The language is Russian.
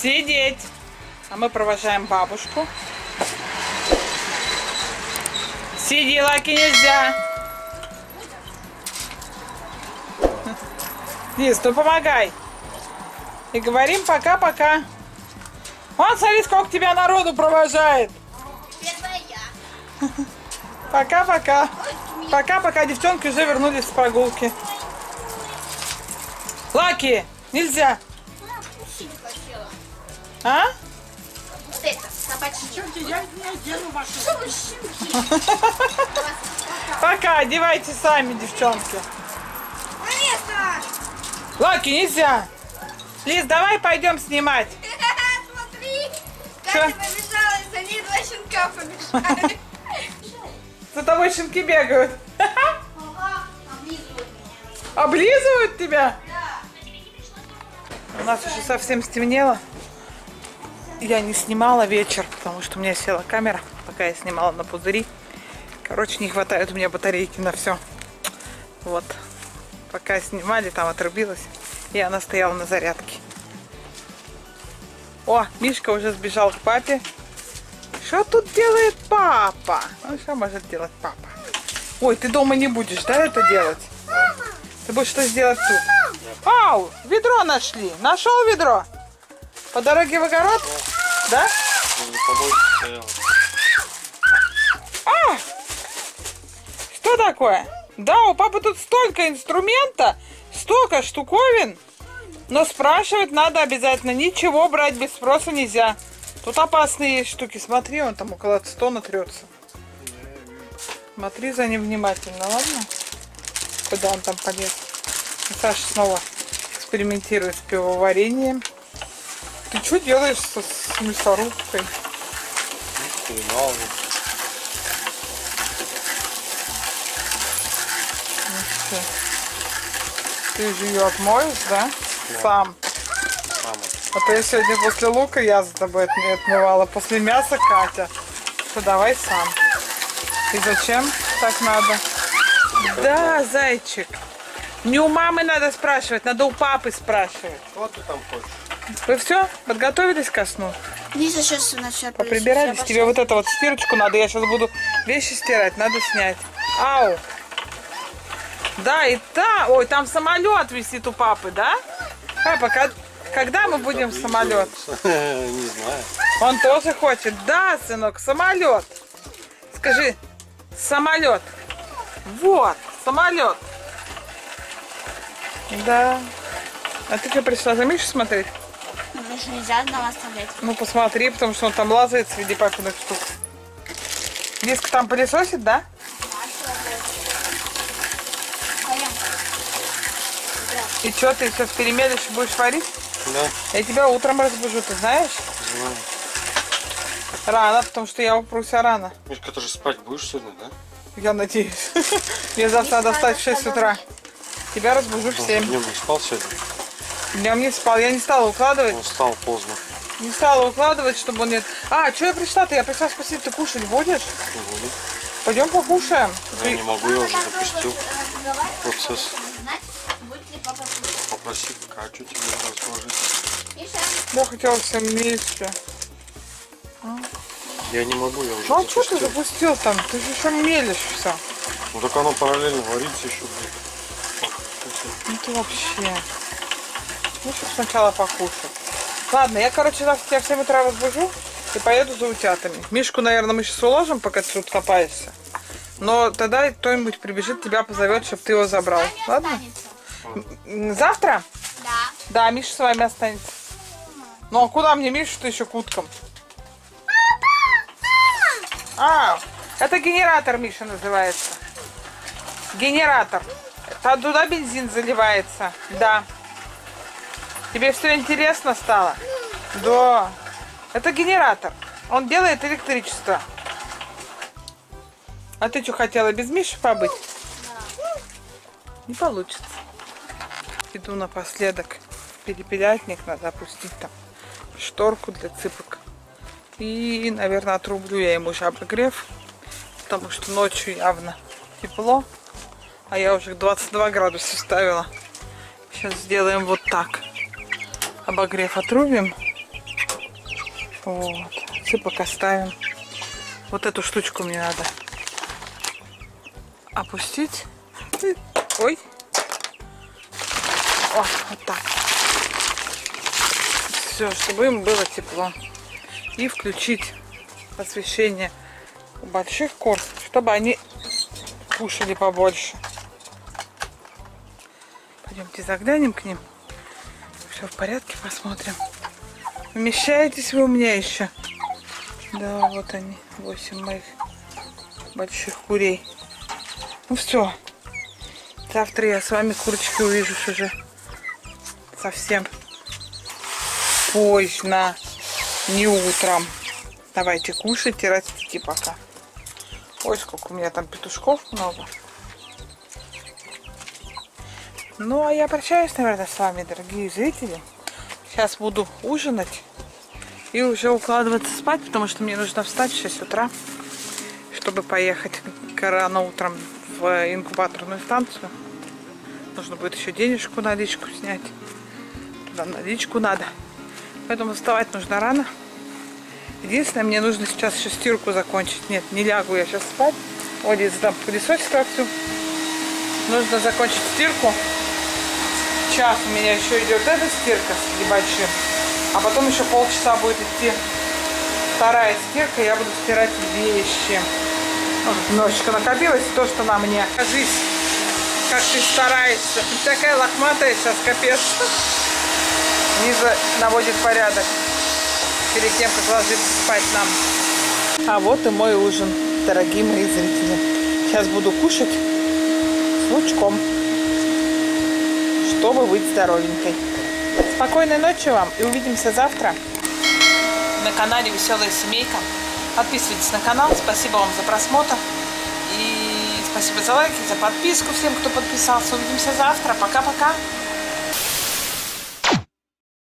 Сидеть. А мы провожаем бабушку. Сиди, Лаки, нельзя. Лиз, ну помогай. И говорим пока-пока. Вон, смотри, сколько тебя народу провожает. Пока-пока. Пока-пока, девчонки уже вернулись с прогулки. Лаки, нельзя. А? Вот это, собачья. Я не одену вашу. Что вы щенки? Пока, одевайте сами, девчонки. Место! Лаки, нельзя. Лиз, давай пойдем снимать. Смотри! Катя побежала, за ней два щенка побежали. За тобой щенки бегают. Ага, облизывают меня. Облизывают тебя? Да. У нас уже совсем стемнело. Я не снимала вечер, потому что у меня села камера, пока я снимала на пузыри. Короче, не хватает у меня батарейки на все. Вот. Пока снимали, там отрубилась. И она стояла на зарядке. О, Мишка уже сбежал к папе. Что тут делает папа? Ну, что может делать папа? Ой, ты дома не будешь, да, это делать? Ты будешь что сделать тут? Ау, ведро нашли. Нашел ведро? По дороге в огород? Да? А! Что такое? Да, у папы тут столько инструмента, столько штуковин. Но спрашивать надо обязательно. Ничего брать без спроса нельзя. Тут опасные штуки. Смотри, он там около 100 натрется. Смотри за ним внимательно, ладно? Куда он там полез? Саша снова экспериментирует с пивоварением. Ты что делаешь со, с мясорубкой? Ты, ты же ее отмоешь, да? Сам. А то я сегодня после лука я за тобой отм- отмывала. После мяса Катя. Что давай сам. И зачем так надо? Да, зайчик. Не у мамы надо спрашивать, надо у папы спрашивать. Вот ты там хочешь. Вы все? Подготовились ко сну? Лиза сейчас начнет Поприбирались? Тебе вот это вот стирочку надо. Я сейчас буду вещи стирать, надо снять. Ау. Да, и та. Ой, там самолет висит у папы, да? Папа, когда мы будем самолет? Не знаю. Он тоже хочет. Да, сынок, самолет. Скажи, самолет. Вот, самолет. Да. А ты что, пришла за Мишу смотреть? Мишу нельзя одного оставлять. Ну, посмотри, потому что он там лазает среди папиных штук. Лиска там пылесосит, да? И что, ты сейчас перемелешь и будешь варить? Да, Я тебя утром разбужу, ты знаешь? знаю. Рано, потому что я упрусь рано. Мишка, ты же спать будешь сегодня, да? Я надеюсь. Мне завтра надо встать в 6 утра. Тебя разбужу в 7. Днем не спал сегодня. Днем не спал, я не стала укладывать. Он встал поздно. Не стала укладывать, чтобы он нет. А, что я пришла-то? Я пришла спросить, ты кушать будешь? Буду. Пойдем покушаем. Я не могу, я уже запустил процесс. Попроси Катю тебе разложить. Я хотела всем вместе. Я не могу, я уже Ну а что ты запустил. запустил там? Ты же еще мелешь все. Ну так оно параллельно варится еще будет. Ну ты вообще. Ну что сначала покушать. Ладно, я, короче, завтра тебя в 7 утра разбужу и поеду за утятами. Мишку, наверное, мы сейчас уложим, пока ты тут копаешься. Но тогда кто-нибудь прибежит, тебя позовет, чтобы ты его забрал. Ладно? останется. Завтра? Да. Да, Миша с вами останется. Ну а куда мне Мишу-то еще к уткам? А, это генератор, Миша, называется. Генератор. Там туда бензин заливается. Да. Тебе все интересно стало? Да. Это генератор. Он делает электричество. А ты что, хотела без Миши побыть? Не получится. Иду напоследок в перепелятник, надо опустить там шторку для цыпок. И, наверное, отрублю я ему уже обогрев, потому что ночью явно тепло, а я уже 22 градуса ставила. Сейчас сделаем вот так. Обогрев отрубим Вот. Все пока ставим. Вот эту штучку мне надо опустить. Ой. О, вот так. Все, чтобы им было тепло. И включить освещение у больших кур, чтобы они кушали побольше. Пойдемте заглянем к ним. Все в порядке, посмотрим. Вмещаетесь вы у меня еще? Да, вот они, 8 моих больших курей. Ну все. Завтра я с вами курочки увижусь уже. Совсем поздно. Не утром. Давайте кушайте, растите пока. Ой, сколько у меня там петушков много. Ну, а я прощаюсь, наверное, с вами, дорогие зрители. Сейчас буду ужинать и уже укладываться спать, потому что мне нужно встать в 6 утра, чтобы поехать рано утром в инкубаторную станцию. Нужно будет еще денежку, наличку снять. Туда наличку надо. Поэтому вставать нужно рано. Единственное, мне нужно сейчас еще стирку закончить. Нет, не лягу я сейчас спать. Олис там пылесосит вовсю. Нужно закончить стирку. Час у меня еще идет эта стирка с небольшим. А потом еще полчаса будет идти вторая стирка. Я буду стирать вещи. Тут немножечко накопилось то, что на мне. Кажись, как ты стараешься. Ты такая лохматая сейчас, капец. Лиза наводит порядок перед тем, как ложиться спать нам. А вот и мой ужин, дорогие мои зрители. Сейчас буду кушать с лучком, чтобы быть здоровенькой. Спокойной ночи вам и увидимся завтра на канале Веселая Семейка. Подписывайтесь на канал. Спасибо вам за просмотр. И спасибо за лайки, за подписку всем, кто подписался. Увидимся завтра. Пока-пока.